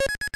you